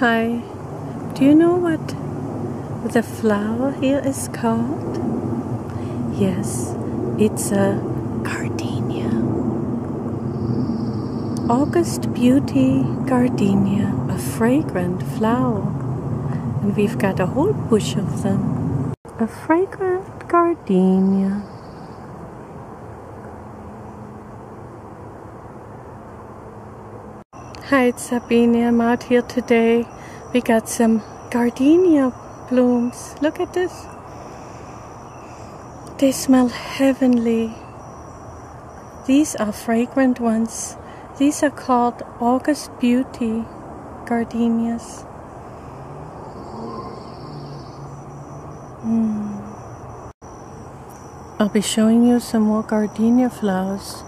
Hi, do you know what the flower here is called? Yes, it's a gardenia. August Beauty Gardenia, a fragrant flower. And we've got a whole bush of them. A fragrant gardenia. Hi, it's Sabine. I'm out here today. We got some gardenia blooms. Look at this. They smell heavenly. These are fragrant ones. These are called August Beauty gardenias. Mm. I'll be showing you some more gardenia flowers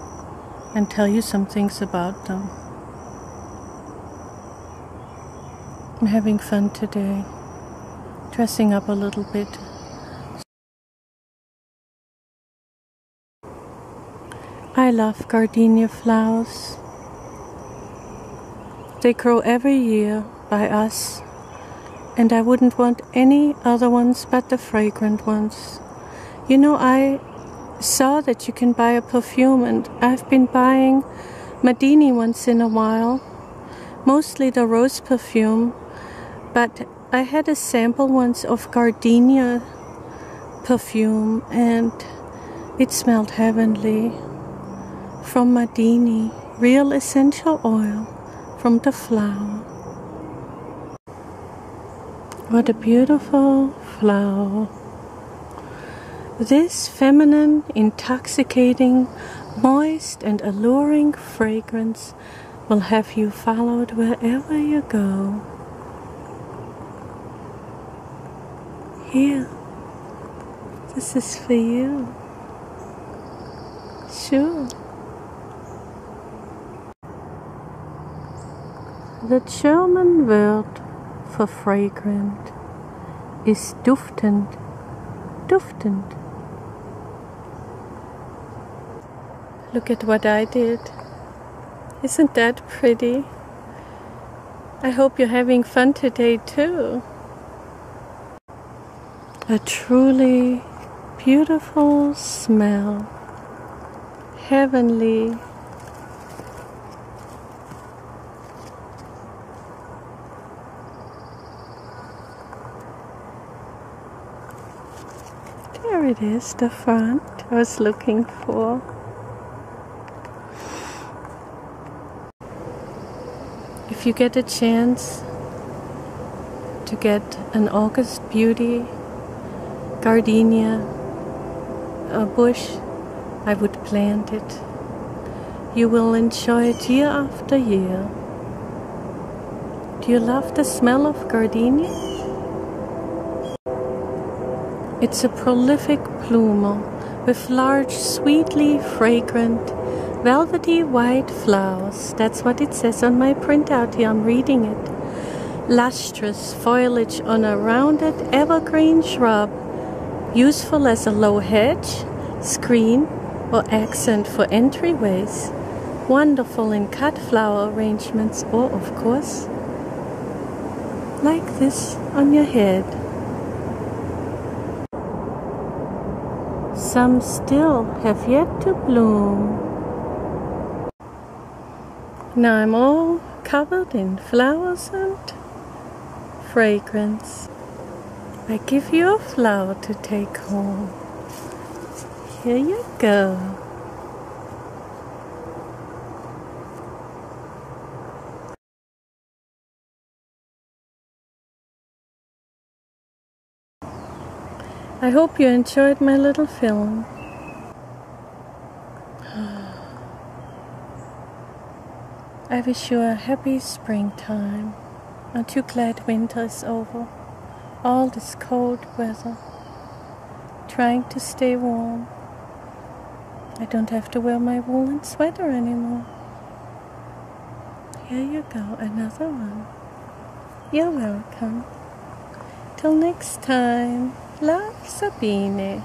and tell you some things about them. I'm having fun today, dressing up a little bit. I love gardenia flowers. They grow every year by us, and I wouldn't want any other ones but the fragrant ones. You know, I saw that you can buy a perfume, and I've been buying Madini once in a while, mostly the rose perfume but I had a sample once of gardenia perfume and it smelled heavenly from Madini, real essential oil from the flower. What a beautiful flower. This feminine, intoxicating, moist, and alluring fragrance will have you followed wherever you go. Here, this is for you. Sure. The German word for fragrant is duftend. Duftend. Look at what I did. Isn't that pretty? I hope you're having fun today too a truly beautiful smell, heavenly. There it is, the front I was looking for. If you get a chance to get an August Beauty gardenia, a bush, I would plant it. You will enjoy it year after year. Do you love the smell of gardenia? It's a prolific bloomer with large, sweetly fragrant, velvety white flowers. That's what it says on my printout here. I'm reading it. Lustrous foliage on a rounded evergreen shrub useful as a low hedge, screen, or accent for entryways. Wonderful in cut flower arrangements, or of course, like this on your head. Some still have yet to bloom. Now I'm all covered in flowers and fragrance. I give you a flower to take home. Here you go. I hope you enjoyed my little film. I wish you a happy springtime. I'm too glad winter is over all this cold weather, trying to stay warm. I don't have to wear my woolen sweater anymore. Here you go, another one. You're welcome. Till next time, love Sabine.